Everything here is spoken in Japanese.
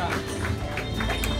ました。